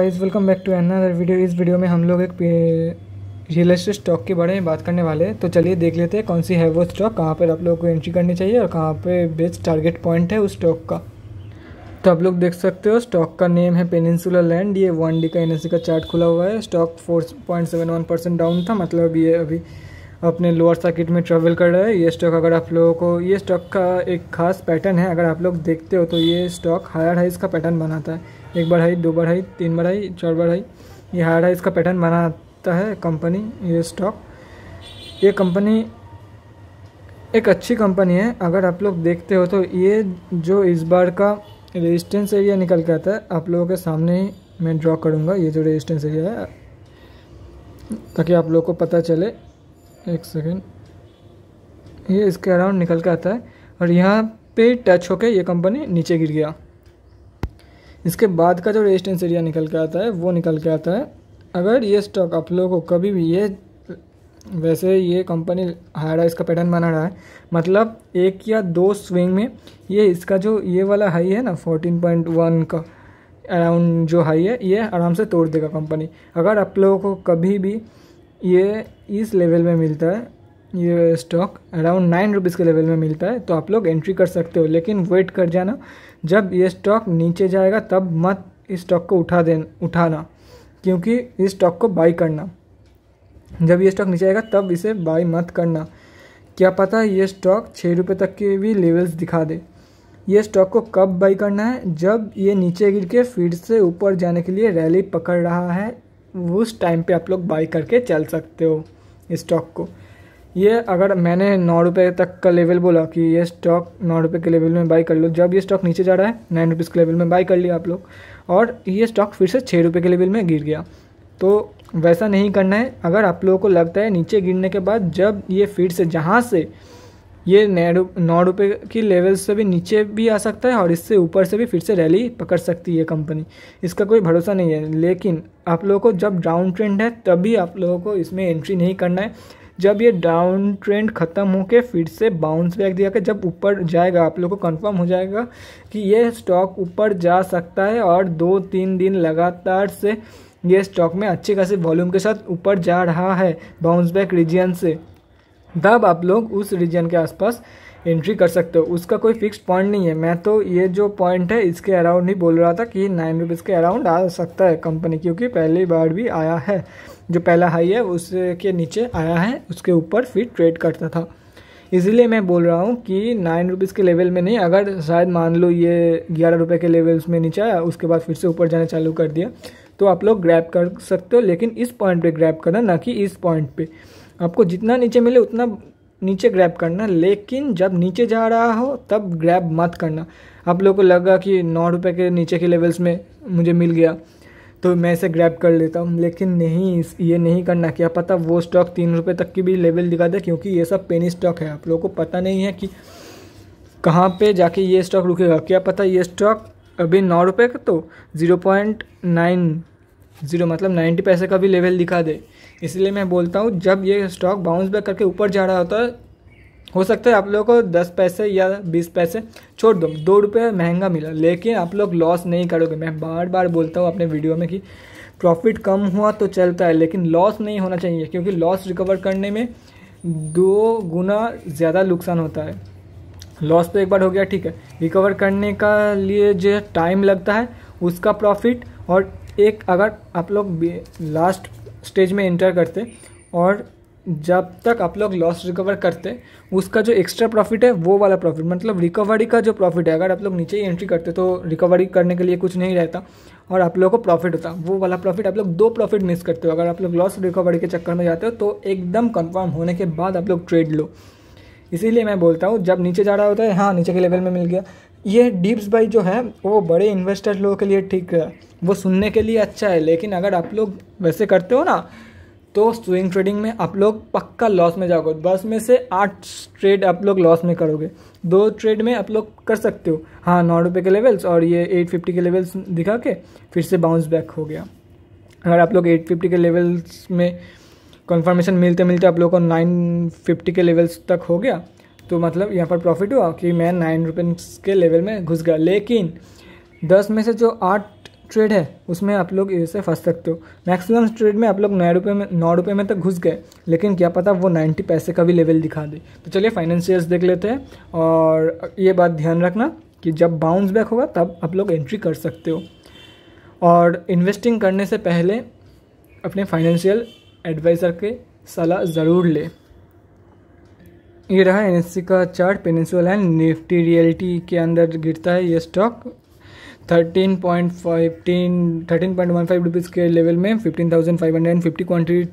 Guys welcome back to another video इस video में हम लोग एक रियल एस्टेट स्टॉक के बारे में बात करने वाले हैं। तो चलिए देख लेते हैं कौन सी है वो स्टॉक कहाँ पर आप लोगों को एंट्री करनी चाहिए और कहाँ पे बेस्ट टारगेट पॉइंट है उस स्टॉक का। तो आप लोग देख सकते हो स्टॉक का नेम है पेनिनसुलर लैंड ये वन डी का एन का चार्ट खुला हुआ है। Stock four point seven one percent down था मतलब ये अभी अपने लोअर सर्किट में ट्रेवल कर रहा है। ये स्टॉक अगर आप लोगों को, ये स्टॉक का एक खास पैटर्न है। अगर आप लोग देखते हो तो ये स्टॉक हायर हाइज का पैटर्न बनाता है। एक बार हाई दो बार हाई तीन बार हाई चार बार हाई ये हायर हाइज का पैटर्न बनाता है कंपनी ये स्टॉक ये कंपनी एक अच्छी कंपनी है। अगर आप लोग देखते हो तो ये जो इस बार का रेजिस्टेंस एरिया निकल के आता है, आप लोगों के सामने ही मैं ड्रॉ करूँगा। ये जो रेजिस्टेंस एरिया है, ताकि आप लोगों को पता चले। एक सेकेंड। ये इसके अराउंड निकल के आता है और यहाँ पे टच होके ये कंपनी नीचे गिर गया। इसके बाद का जो रेजिस्टेंस एरिया निकल के आता है, वो निकल के आता है। अगर ये स्टॉक आप लोगों को कभी भी ये, वैसे ये कंपनी हाई इसका पैटर्न बना रहा है मतलब एक या दो स्विंग में ये इसका जो, ये वाला हाई है ना 14.1 का अराउंड जो हाई है, ये आराम से तोड़ देगा कंपनी अगर आप लोगों को कभी भी ये इस लेवल में मिलता है, ये स्टॉक अराउंड नाइन रुपीज़ के लेवल में मिलता है तो आप लोग एंट्री कर सकते हो, लेकिन वेट कर जाना। जब ये स्टॉक नीचे जाएगा, तब मत इस स्टॉक को उठा दे उठाना, क्योंकि इस स्टॉक को बाई करना। जब ये स्टॉक नीचे आएगा, तब इसे बाई मत करना। क्या पता ये स्टॉक छः रुपये तक के भी लेवल्स दिखा दे। ये स्टॉक को कब बाई करना है? जब ये नीचे गिर के फिर से ऊपर जाने के लिए रैली पकड़ रहा है, उस टाइम पे आप लोग बाई करके चल सकते हो। स्टॉक को। ये अगर मैंने नौ रुपये तक का लेवल बोला कि ये स्टॉक नौ रुपये के लेवल में बाई कर लो, जब ये स्टॉक नीचे जा रहा है नाइन रुपीज़ के लेवल में बाई कर लिया आप लोग, और ये स्टॉक फिर से छः रुपये के लेवल में गिर गया। तो वैसा नहीं करना है। अगर आप लोगों को लगता है नीचे गिरने के बाद जब ये फिर से जहाँ से ये नौ रुपये की लेवल से भी नीचे भी आ सकता है और इससे ऊपर से भी फिर से रैली पकड़ सकती है कंपनी। इसका कोई भरोसा नहीं है, लेकिन आप लोगों को जब डाउन ट्रेंड है, तभी आप लोगों को इसमें एंट्री नहीं करना है। जब ये डाउन ट्रेंड ख़त्म होकर फिर से बाउंस बैक दिया के जब ऊपर जाएगा, आप लोग को कंफर्म हो जाएगा कि ये स्टॉक ऊपर जा सकता है और दो तीन दिन लगातार से ये स्टॉक में अच्छी खासी वॉल्यूम के साथ ऊपर जा रहा है बाउंस बैक रीजन से। तब आप लोग उस रीजन के आसपास एंट्री कर सकते हो। उसका कोई फिक्स पॉइंट नहीं है। मैं तो ये जो पॉइंट है, इसके अराउंड ही बोल रहा था कि नाइन रुपीज़ के अराउंड आ सकता है कंपनी क्योंकि पहली बार भी आया है। जो पहला हाई है, उसके नीचे आया है, उसके ऊपर फिर ट्रेड करता था। इसीलिए मैं बोल रहा हूँ कि नाइन रुपीज़ के लेवल में नहीं, अगर शायद मान लो ये ग्यारह रुपये के लेवल्स में नीचे आया, उसके बाद फिर से ऊपर जाना चालू कर दिया तो आप लोग ग्रैप कर सकते हो, लेकिन इस पॉइंट पे ग्रैप करना, ना कि इस पॉइंट पे। आपको जितना नीचे मिले उतना नीचे ग्रैब करना। लेकिन जब नीचे जा रहा हो, तब ग्रैब मत करना। आप लोगों को लगा कि नौ रुपये के नीचे के लेवल्स में मुझे मिल गया तो मैं इसे ग्रैब कर लेता हूँ। लेकिन नहीं, ये नहीं करना क्या पता, वो स्टॉक तीन रुपये तक की भी लेवल दिखा दे, क्योंकि ये सब पेनी स्टॉक है। आप लोगों को पता नहीं है कि कहाँ पे जाके ये स्टॉक रुकेगा। क्या पता ये स्टॉक अभी नौ रुपये का तो ज़ीरो पॉइंट नाइन ज़ीरो मतलब नाइन्टी पैसे का भी लेवल दिखा दे। इसलिए मैं बोलता हूँ, जब ये स्टॉक बाउंस बैक करके ऊपर जा रहा होता, है हो सकता है आप लोगों को दस पैसे या बीस पैसे छोड़ दो दो रुपये महँगा मिला, लेकिन आप लोग लॉस नहीं करोगे। मैं बार बार बोलता हूँ अपने वीडियो में कि प्रॉफिट कम हुआ तो चलता है, लेकिन लॉस नहीं होना चाहिए, क्योंकि लॉस रिकवर करने में दो गुना ज़्यादा नुकसान होता है। लॉस तो एक बार हो गया, ठीक है। रिकवर करने का लिए जो टाइम लगता है, उसका प्रॉफिट और एक अगर आप लोग लास्ट स्टेज में एंटर करते और जब तक आप लोग लॉस रिकवर करते, उसका जो एक्स्ट्रा प्रॉफिट है, वो वाला प्रॉफिट मतलब रिकवरी का जो प्रॉफिट है, अगर आप लोग नीचे ही एंट्री करते तो रिकवरी करने के लिए कुछ नहीं रहता और आप लोगों को प्रॉफिट होता। वो वाला प्रॉफिट आप लोग दो प्रॉफिट मिस करते हो। अगर आप लोग लॉस रिकवरी के चक्कर में जाते हो तो एकदम कन्फर्म होने के बाद आप लोग ट्रेड लो। इसीलिए मैं बोलता हूँ, जब नीचे जा रहा होता है हाँ नीचे के लेवल में मिल गया। ये डिप्स बाई जो है, वो बड़े इन्वेस्टर लोगों के लिए ठीक है। वो सुनने के लिए अच्छा है, लेकिन अगर आप लोग वैसे करते हो ना तो स्विंग ट्रेडिंग में आप लोग पक्का लॉस में जाओगे। दस में से आठ ट्रेड आप लोग लॉस में करोगे। दो ट्रेड में आप लोग कर सकते हो। हाँ नौ रुपये के लेवल्स और ये एट फिफ्टी के लेवल्स दिखा के फिर से बाउंस बैक हो गया। अगर आप लोग एट फिफ्टी के लेवल्स में कन्फर्मेशन मिलते मिलते आप लोग को नाइन फिफ्टी के लेवल्स तक हो गया तो मतलब यहाँ पर प्रॉफिट हुआ कि मैं नाइन रुपये के लेवल में घुस गया। लेकिन दस में से जो आठ ट्रेड है, उसमें आप लोग ऐसे फंस सकते हो। मैक्सिमम ट्रेड में आप लोग नौ रुपये में, नौ रुपये में तक घुस गए। लेकिन क्या पता वो नाइन्टी पैसे का भी लेवल दिखा दे। तो चलिए फाइनेंशियल्स देख लेते हैं। और ये बात ध्यान रखना कि जब बाउंस बैक होगा, तब आप लोग एंट्री कर सकते हो। और इन्वेस्टिंग करने से पहले अपने फाइनेंशियल एडवाइज़र के सलाह ज़रूर ले। ये रहा एनएससी का chart Peninsula and Nifty realty के अंदर गिरता है ये stock thirteen point fifteen thirteen point one five rupees के लेवल में fifteen thousand five hundred and fifty quantity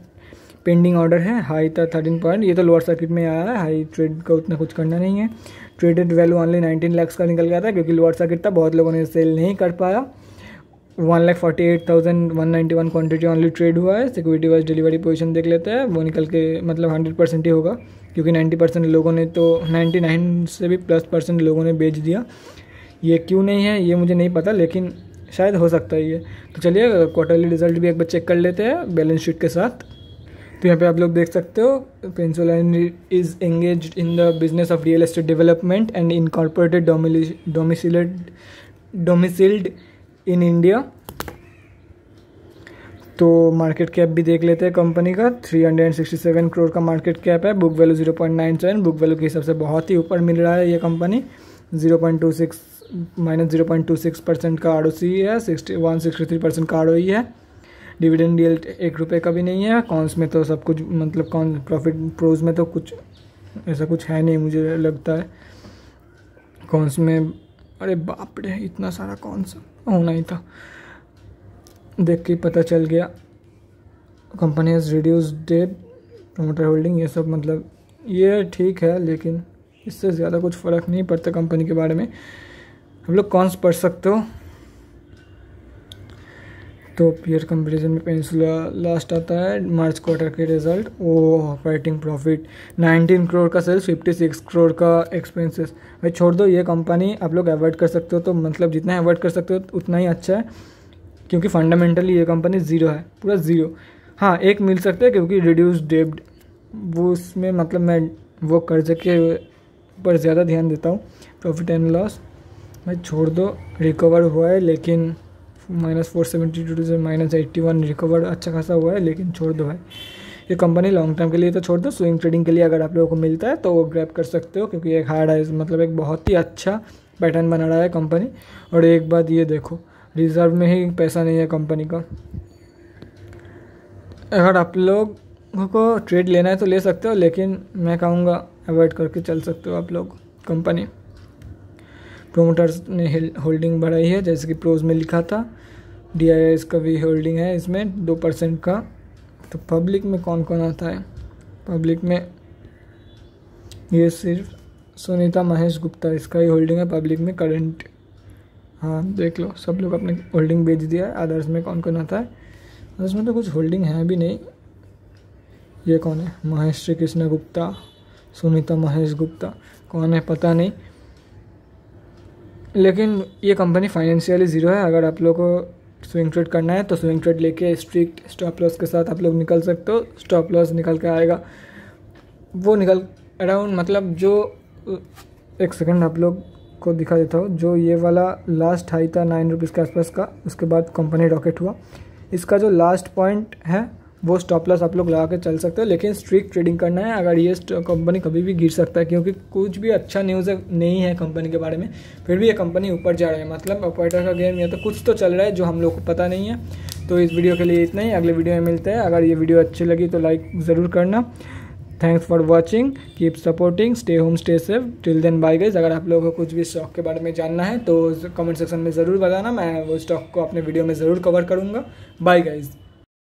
pending order है। हाई था थर्टीन पॉइंट ये तो लोअर सर्किट में आया है। हाई ट्रेड का उतना कुछ करना नहीं है। Traded value only nineteen lakhs का निकल गया था क्योंकि लोअर सर्किट था। बहुत लोगों ने सेल नहीं कर पाया। One lakh forty eight thousand one ninety one quantity only trade हुआ है। सिक्योरिटी वाइज डिलीवरी पोजीशन देख लेते हैं। वो निकल के मतलब हंड्रेड परसेंट ही होगा। क्योंकि नाइन्टी परसेंट लोगों ने तो नाइन्टी नाइन से भी प्लस परसेंट लोगों ने बेच दिया। ये क्यों नहीं है, ये मुझे नहीं पता, लेकिन शायद हो सकता है ये। तो चलिए क्वार्टरली रिज़ल्ट भी एक बार चेक कर लेते हैं बैलेंस शीट के साथ। तो यहाँ पे आप लोग देख सकते हो Peninsula is engage in the business of real estate development and incorporated domiciled domiciled in India तो मार्केट कैप भी देख लेते हैं कंपनी का। 367 करोड़ का मार्केट कैप है। बुक वैल्यू 0.97 बुक वैल्यू के हिसाब से बहुत ही ऊपर मिल रहा है ये company 0.26 minus zero point two six percent का आरओसी है। Sixty one sixty three percent का आर है। डिविडेंड डील एक रुपये का भी नहीं है। कॉन्स में तो सब कुछ मतलब कौन प्रॉफिट प्रोज में तो कुछ, ऐसा कुछ है नहीं मुझे लगता है। कॉन्स में अरे बाप रे, इतना सारा कौन सा? होना ही था। देख के पता चल गया। Company has reduce debt promoter holding ये सब मतलब ये ठीक है, लेकिन इससे ज़्यादा कुछ फ़र्क नहीं पड़ता कंपनी के बारे में। हम लोग कौन पढ़ सकते हो? तो पीयर कंपेरिजन में पेंसुला लास्ट आता है मार्च क्वार्टर के रिज़ल्ट ओ ऑपरेटिंग प्रॉफिट 19 करोड़ का सेल्स 56 करोड़ का एक्सपेंसेस भाई, छोड़ दो, ये कंपनी आप लोग अवॉइड कर सकते हो तो मतलब जितना अवॉइड कर सकते हो तो उतना ही अच्छा है, क्योंकि फंडामेंटली ये कंपनी ज़ीरो है, पूरा ज़ीरो हाँ एक मिल सकता है क्योंकि रिड्यूस डेब्ड वो उसमें मतलब मैं वो कर्ज के ऊपर ज़्यादा ध्यान देता हूँ प्रॉफिट एंड लॉस भाई, छोड़ दो रिकवर हुआ है, लेकिन minus four seventy two two से माइनस एट्टी वन रिकवर अच्छा खासा हुआ है, लेकिन छोड़ दो भाई। ये कंपनी लॉन्ग टर्म के लिए तो छोड़ दो स्विंग ट्रेडिंग के लिए अगर आप लोगों को मिलता है तो वो ग्रैप कर सकते हो, क्योंकि एक हार्ड है मतलब एक बहुत ही अच्छा पैटर्न बना रहा है कंपनी और एक बात ये देखो रिज़र्व में ही पैसा नहीं है कंपनी का। अगर आप लोग को ट्रेड लेना है तो ले सकते हो, लेकिन मैं कहूँगा अवॉइड करके चल सकते हो आप लोग कंपनी प्रोमोटर्स ने होल्डिंग बढ़ाई है, जैसे कि प्रोज में लिखा था। डीआईएस का भी होल्डिंग है इसमें, दो परसेंट का। तो पब्लिक में कौन कौन आता है? पब्लिक में ये सिर्फ़ सुनीता महेश गुप्ता, इसका ही होल्डिंग है पब्लिक में करंट हाँ देख लो, सब लोग अपने होल्डिंग बेच दिया है। अदर्स में कौन कौन आता है? अदर्स में तो कुछ होल्डिंग है भी नहीं। ये कौन है? महेश श्री कृष्ण गुप्ता, सुनीता महेश गुप्ता, कौन है पता नहीं। लेकिन ये कंपनी फाइनेंशियली ज़ीरो है। अगर आप लोग को स्विंग ट्रेड करना है तो स्विंग ट्रेड लेके स्ट्रिक्ट स्टॉप लॉस के साथ आप लोग निकल सकते हो। स्टॉप लॉस निकल के आएगा। वो निकल अराउंड मतलब जो, एक सेकंड आप लोग को दिखा देता हूँ। जो ये वाला लास्ट हाई था नाइन रुपीज़ के आसपास का, उसके बाद कंपनी रॉकेट हुआ। इसका जो लास्ट पॉइंट है वो स्टॉप लॉस आप लोग लगा के चल सकते हो, लेकिन स्ट्रिक्ट ट्रेडिंग करना है। अगर ये कंपनी कभी भी गिर सकता है, क्योंकि कुछ भी अच्छा न्यूज़ नहीं है कंपनी के बारे में, फिर भी ये कंपनी ऊपर जा रही है। मतलब ऑपरेटर का गेम या तो कुछ तो चल रहा है, जो हम लोग को पता नहीं है। तो इस वीडियो के लिए इतना ही। अगले वीडियो में मिलते हैं। अगर ये वीडियो अच्छी लगी तो लाइक ज़रूर करना। Thanks for watching keep supporting stay home stay safe till then bye guys अगर आप लोगों को कुछ भी स्टॉक के बारे में जानना है तो कमेंट सेक्शन में ज़रूर बताना। मैं वो स्टॉक को अपने वीडियो में ज़रूर कवर करूँगा। Bye guys